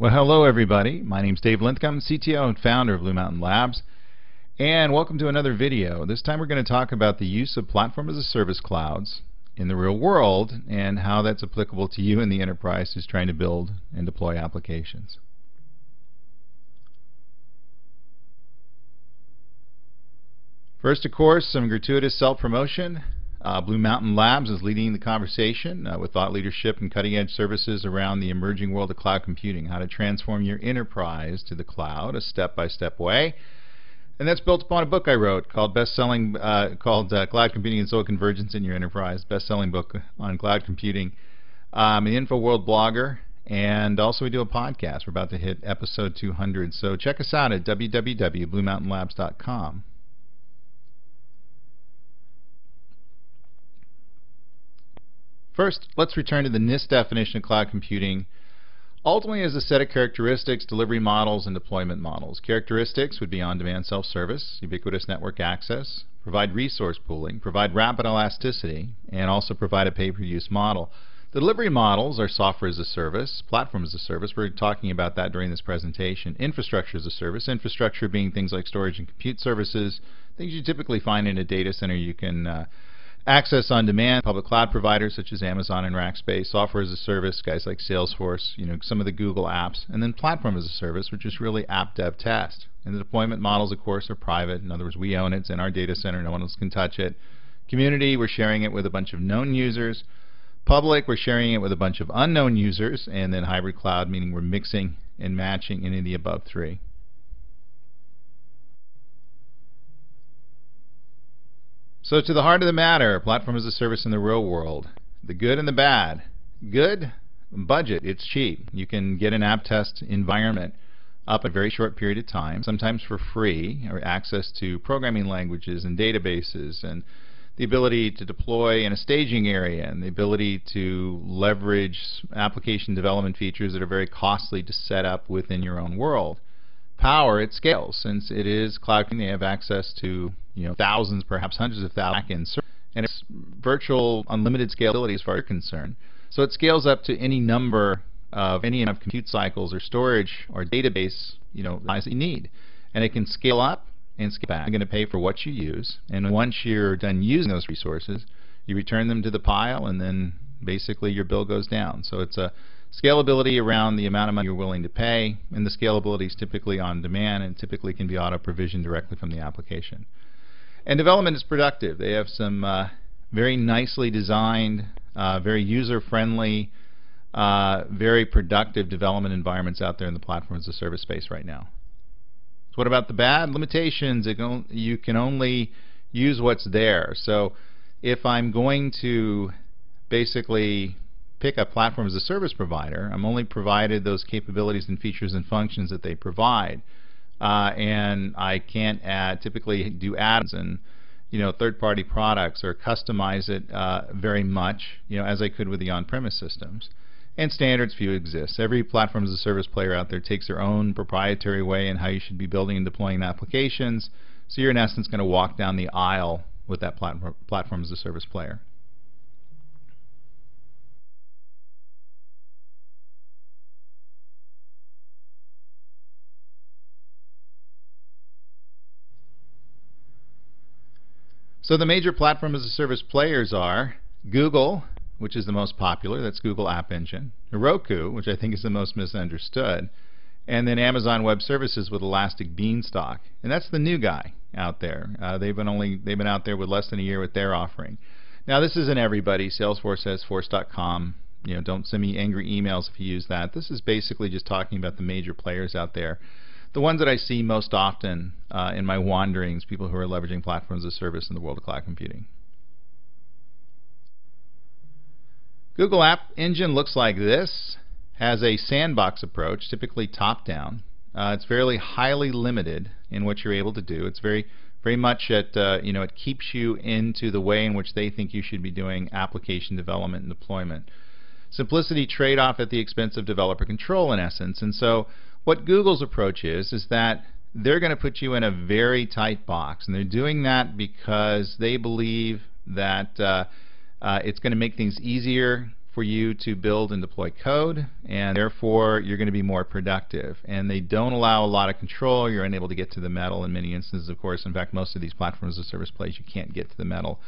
Well, hello everybody. My name is Dave Linthicum, CTO and founder of Blue Mountain Labs. And welcome to another video. This time we're going to talk about the use of Platform as a Service clouds in the real world and how that's applicable to you in the enterprise who's trying to build and deploy applications. First, of course, some gratuitous self-promotion. Uh, Blue Mountain Labs is leading the conversation uh, with thought leadership and cutting-edge services around the emerging world of cloud computing, how to transform your enterprise to the cloud, a step-by-step way. And that's built upon a book I wrote called best-selling uh, called uh, Cloud Computing and SOA Convergence in Your Enterprise, best-selling book on cloud computing. I'm an InfoWorld blogger, and also we do a podcast. We're about to hit episode 200, so check us out at www.bluemountainlabs.com. First, let's return to the NIST definition of cloud computing. Ultimately, as a set of characteristics, delivery models, and deployment models. Characteristics would be on-demand self-service, ubiquitous network access, provide resource pooling, provide rapid elasticity, and also provide a pay-per-use model. The delivery models are software as a service, platform as a service. We're talking about that during this presentation. Infrastructure as a service, infrastructure being things like storage and compute services, things you typically find in a data center you can uh, access on demand, public cloud providers such as Amazon and Rackspace, software as a service, guys like Salesforce, you know, some of the Google apps, and then platform as a service, which is really app dev test. And the deployment models, of course, are private. In other words, we own it. It's in our data center. No one else can touch it. Community, we're sharing it with a bunch of known users. Public, we're sharing it with a bunch of unknown users. And then hybrid cloud, meaning we're mixing and matching any of the above three. So to the heart of the matter, platform as a service in the real world. The good and the bad. Good, budget, it's cheap. You can get an app test environment up a very short period of time, sometimes for free, or access to programming languages and databases and the ability to deploy in a staging area and the ability to leverage application development features that are very costly to set up within your own world power, it scales. Since it is cloud computing, they have access to you know thousands, perhaps hundreds of thousands backend and it's virtual unlimited scalability as far as you're concerned. So it scales up to any number of any amount of compute cycles or storage or database you know size that you need, and it can scale up and scale back. You're going to pay for what you use, and once you're done using those resources, you return them to the pile, and then basically your bill goes down. So it's a Scalability around the amount of money you're willing to pay, and the scalability is typically on demand and typically can be auto-provisioned directly from the application. And development is productive. They have some uh, very nicely designed, uh, very user-friendly, uh, very productive development environments out there in the platform as a service space right now. So what about the bad limitations? you can only use what's there. So if I'm going to basically pick a platform as a service provider, I'm only provided those capabilities and features and functions that they provide. Uh, and I can't add, typically do add-ons and you know third-party products or customize it uh, very much you know as I could with the on-premise systems. And standards few exist. Every platform as a service player out there takes their own proprietary way in how you should be building and deploying applications. So you're in essence going to walk down the aisle with that platform, platform as a service player. So the major platform as a service players are Google, which is the most popular, that's Google App Engine, Heroku, which I think is the most misunderstood, and then Amazon Web Services with Elastic Beanstalk. And that's the new guy out there. Uh, they've been only they've been out there with less than a year with their offering. Now this isn't everybody. Salesforce has Force.com. You know, don't send me angry emails if you use that. This is basically just talking about the major players out there the ones that I see most often uh, in my wanderings, people who are leveraging platforms a service in the world of cloud computing. Google App Engine looks like this, has a sandbox approach, typically top-down. Uh, it's fairly highly limited in what you're able to do. It's very very much at uh, you know it keeps you into the way in which they think you should be doing application development and deployment. Simplicity trade-off at the expense of developer control in essence, and so what Google's approach is, is that they're going to put you in a very tight box. And they're doing that because they believe that uh, uh, it's going to make things easier for you to build and deploy code, and therefore you're going to be more productive. And they don't allow a lot of control. You're unable to get to the metal in many instances, of course. In fact, most of these platforms a service plays, you can't get to the metal.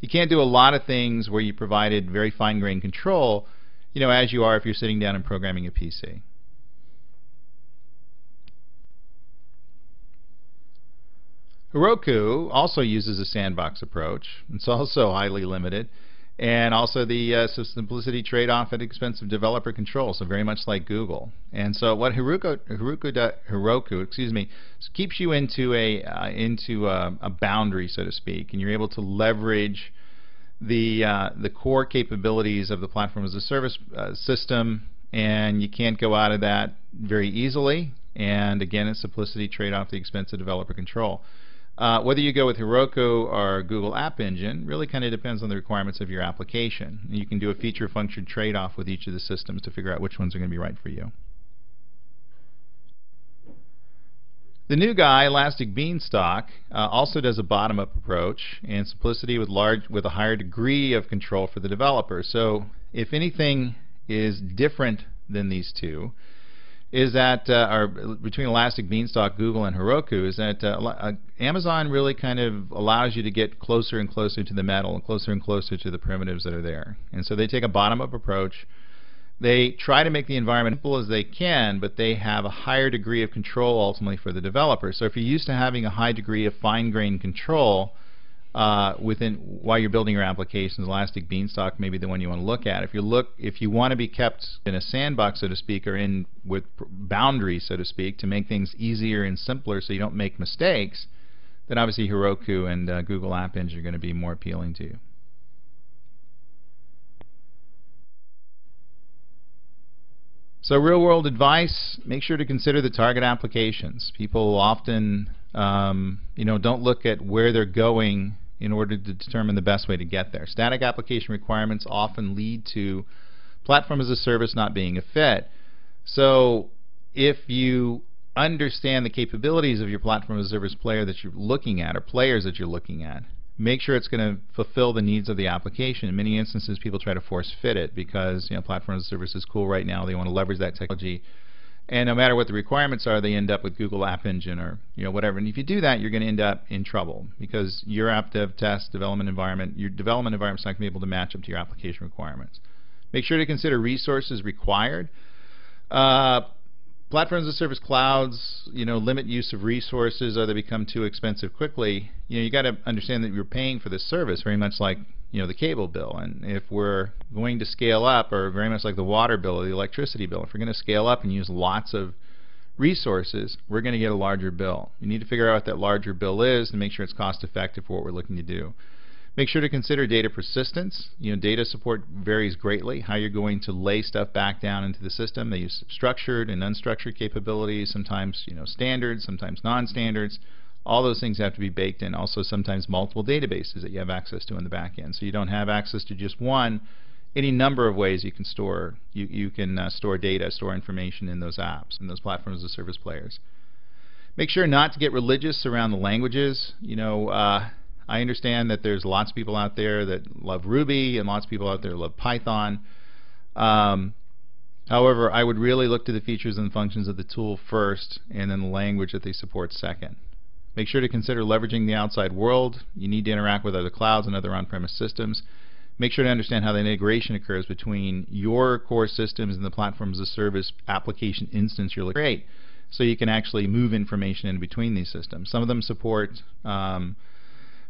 You can't do a lot of things where you provided very fine-grained control, you know, as you are if you're sitting down and programming a PC. Heroku also uses a sandbox approach. It's also highly limited. And also the uh, simplicity trade-off at expense of developer control, so very much like Google. And so what Heroku, Heroku, Heroku excuse me, keeps you into a uh, into a, a, boundary, so to speak, and you're able to leverage the uh, the core capabilities of the platform as a service uh, system, and you can't go out of that very easily. And again, it's simplicity trade-off at the expense of developer control. Uh, whether you go with Heroku or Google App Engine really kind of depends on the requirements of your application. You can do a feature function trade-off with each of the systems to figure out which ones are going to be right for you. The new guy, Elastic Beanstalk, uh, also does a bottom-up approach and simplicity with large with a higher degree of control for the developer. So if anything is different than these two, is that, uh, or between Elastic Beanstalk, Google, and Heroku, is that uh, uh, Amazon really kind of allows you to get closer and closer to the metal and closer and closer to the primitives that are there. And so they take a bottom-up approach. They try to make the environment simple as they can, but they have a higher degree of control ultimately for the developer. So if you're used to having a high degree of fine-grained control, uh, within while you're building your applications. Elastic Beanstalk may be the one you want to look at. If you look, if you want to be kept in a sandbox, so to speak, or in with boundaries, so to speak, to make things easier and simpler, so you don't make mistakes, then obviously Heroku and uh, Google App Engine are going to be more appealing to you. So real world advice, make sure to consider the target applications. People often um, you know, don't look at where they're going in order to determine the best way to get there. Static application requirements often lead to platform as a service not being a fit. So if you understand the capabilities of your platform as a service player that you're looking at or players that you're looking at, make sure it's going to fulfill the needs of the application. In many instances, people try to force fit it because you know platform as a service is cool right now. They want to leverage that technology and no matter what the requirements are, they end up with Google App Engine or you know whatever. And if you do that, you're going to end up in trouble because your app dev test development environment, your development environment is not going to be able to match up to your application requirements. Make sure to consider resources required. Uh, platforms as service clouds, you know, limit use of resources or they become too expensive quickly. You know, you got to understand that you're paying for this service very much like you know the cable bill and if we're going to scale up or very much like the water bill or the electricity bill if we're going to scale up and use lots of resources we're going to get a larger bill you need to figure out what that larger bill is to make sure it's cost effective for what we're looking to do make sure to consider data persistence you know data support varies greatly how you're going to lay stuff back down into the system they use structured and unstructured capabilities sometimes you know standards sometimes non-standards all those things have to be baked in. Also, sometimes multiple databases that you have access to in the back end. So you don't have access to just one. Any number of ways you can store you you can uh, store data, store information in those apps and those platforms as service players. Make sure not to get religious around the languages. You know, uh, I understand that there's lots of people out there that love Ruby and lots of people out there love Python. Um, however, I would really look to the features and functions of the tool first and then the language that they support second. Make sure to consider leveraging the outside world. You need to interact with other clouds and other on-premise systems. Make sure to understand how the integration occurs between your core systems and the platform as a service application instance you're looking to create so you can actually move information in between these systems. Some of them support um,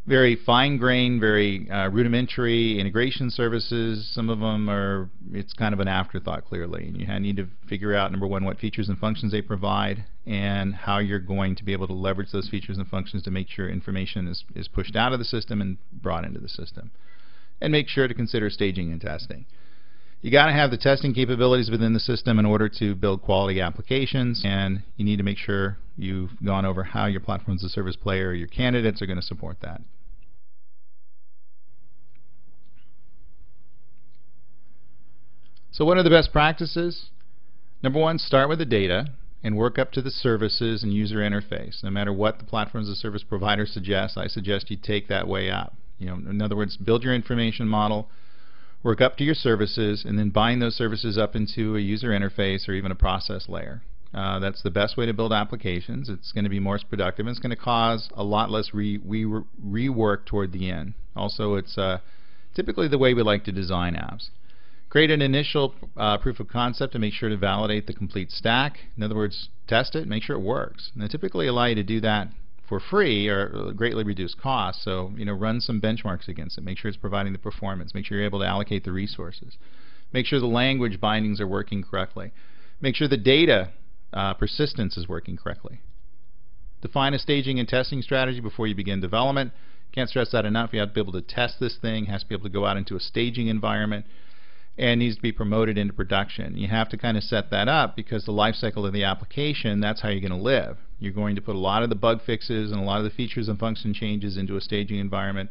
very fine-grained, very uh, rudimentary integration services. Some of them are, it's kind of an afterthought clearly. And you need to figure out, number one, what features and functions they provide and how you're going to be able to leverage those features and functions to make sure information is, is pushed out of the system and brought into the system. And make sure to consider staging and testing. You got to have the testing capabilities within the system in order to build quality applications, and you need to make sure you've gone over how your platform as a service player or your candidates are going to support that. So what are the best practices? Number one, start with the data and work up to the services and user interface. No matter what the platform as a service provider suggests, I suggest you take that way up. You know, in other words, build your information model, work up to your services, and then bind those services up into a user interface or even a process layer. Uh, that's the best way to build applications. It's going to be more productive, and it's going to cause a lot less re re rework toward the end. Also, it's uh, typically the way we like to design apps. Create an initial uh, proof of concept to make sure to validate the complete stack. In other words, test it, make sure it works. And they typically allow you to do that for free or greatly reduced costs. So, you know, run some benchmarks against it. Make sure it's providing the performance. Make sure you're able to allocate the resources. Make sure the language bindings are working correctly. Make sure the data uh, persistence is working correctly. Define a staging and testing strategy before you begin development. Can't stress that enough. You have to be able to test this thing. has to be able to go out into a staging environment and needs to be promoted into production. You have to kind of set that up because the life cycle of the application, that's how you're going to live. You're going to put a lot of the bug fixes and a lot of the features and function changes into a staging environment,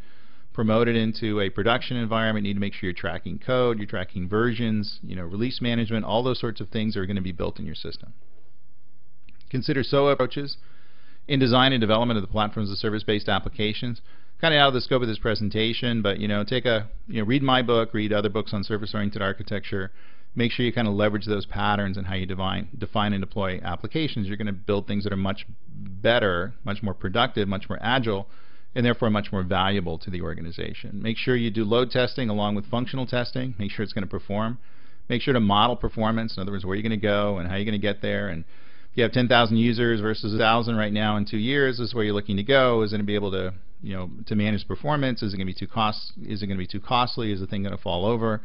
promote it into a production environment. You need to make sure you're tracking code, you're tracking versions, you know, release management, all those sorts of things are going to be built in your system. Consider SOA approaches in design and development of the platforms of service-based applications kind of out of the scope of this presentation, but you know, take a you know, read my book, read other books on service-oriented architecture. Make sure you kind of leverage those patterns and how you define, define and deploy applications. You're going to build things that are much better, much more productive, much more agile, and therefore much more valuable to the organization. Make sure you do load testing along with functional testing. Make sure it's going to perform. Make sure to model performance. In other words, where you're going to go and how you're going to get there. And you have 10,000 users versus 1,000 right now in two years, this is where you're looking to go. Is it going to be able to you know, to manage performance? Is it going to be too cost? Is it going to be too costly? Is the thing going to fall over?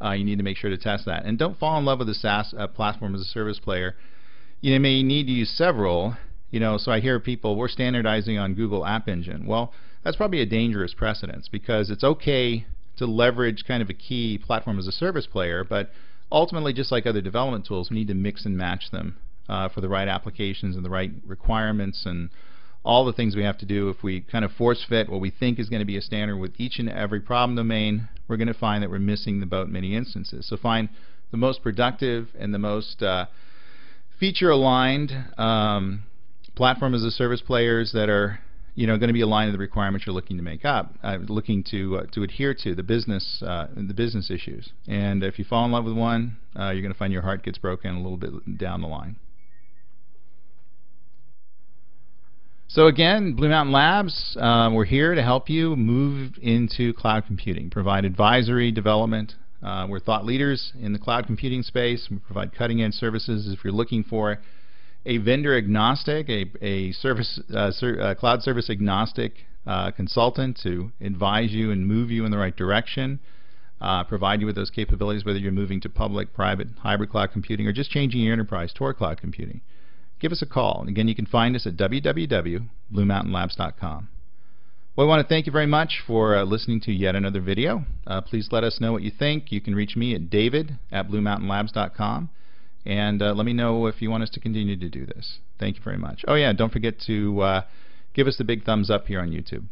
Uh, you need to make sure to test that. And don't fall in love with the SaaS uh, platform as a service player. You may need to use several. You know, so I hear people we're standardizing on Google App Engine. Well, that's probably a dangerous precedence because it's okay to leverage kind of a key platform as a service player, but ultimately, just like other development tools, we need to mix and match them uh, for the right applications and the right requirements and all the things we have to do. If we kind of force fit what we think is going to be a standard with each and every problem domain we're going to find that we're missing the boat in many instances. So find the most productive and the most uh, feature aligned um, platform as a service players that are you know going to be aligned to the requirements you're looking to make up uh, looking to uh, to adhere to the business uh, the business issues. And if you fall in love with one uh, you're going to find your heart gets broken a little bit down the line So again, Blue Mountain Labs, uh, we're here to help you move into cloud computing, provide advisory, development. Uh, we're thought leaders in the cloud computing space. We provide cutting-edge services. If you're looking for a vendor agnostic, a, a service, uh, ser uh, cloud service agnostic uh, consultant to advise you and move you in the right direction, uh, provide you with those capabilities, whether you're moving to public, private, hybrid cloud computing, or just changing your enterprise toward cloud computing give us a call. Again, you can find us at www.bluemountainlabs.com. Well, I want to thank you very much for uh, listening to yet another video. Uh, please let us know what you think. You can reach me at david at bluemountainlabs.com and uh, let me know if you want us to continue to do this. Thank you very much. Oh yeah, don't forget to uh, give us the big thumbs up here on YouTube.